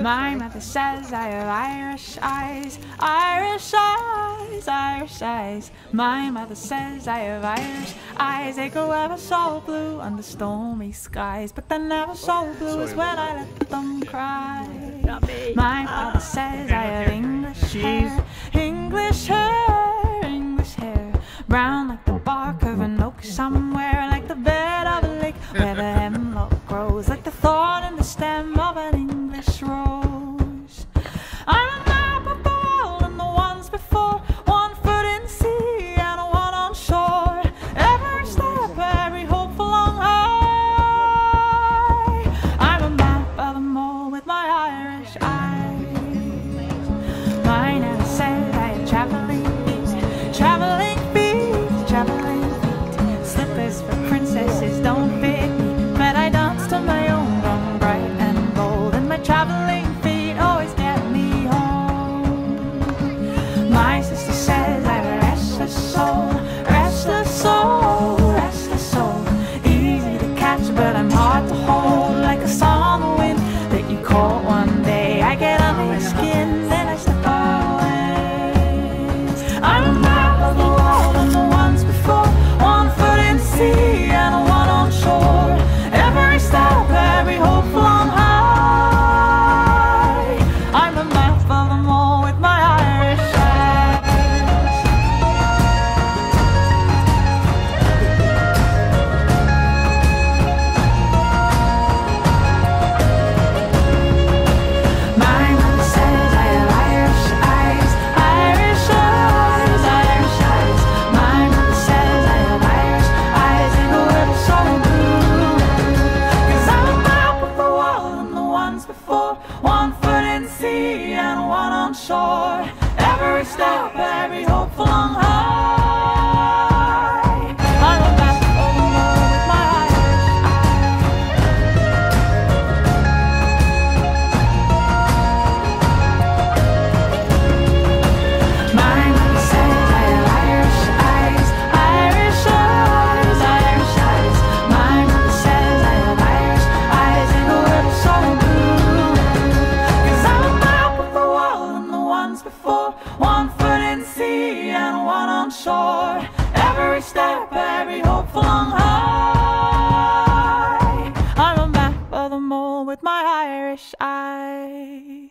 My mother says I have Irish eyes, Irish eyes, Irish eyes. My mother says I have Irish eyes. They go ever so blue under stormy skies, but they're never so blue as is when I let them cry. My father says I have English hair, English hair, English hair, brown like the bark of an oak somewhere, like the bed of a lake where the hemlock grows, like the thorn in the stem. I before, one foot in sea. before. One foot in sea and one on shore. Every step, every hopeful on high. I remember the mole with my Irish eyes.